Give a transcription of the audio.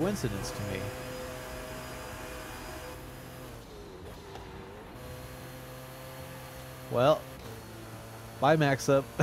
coincidence to me. Well, bye, Max up.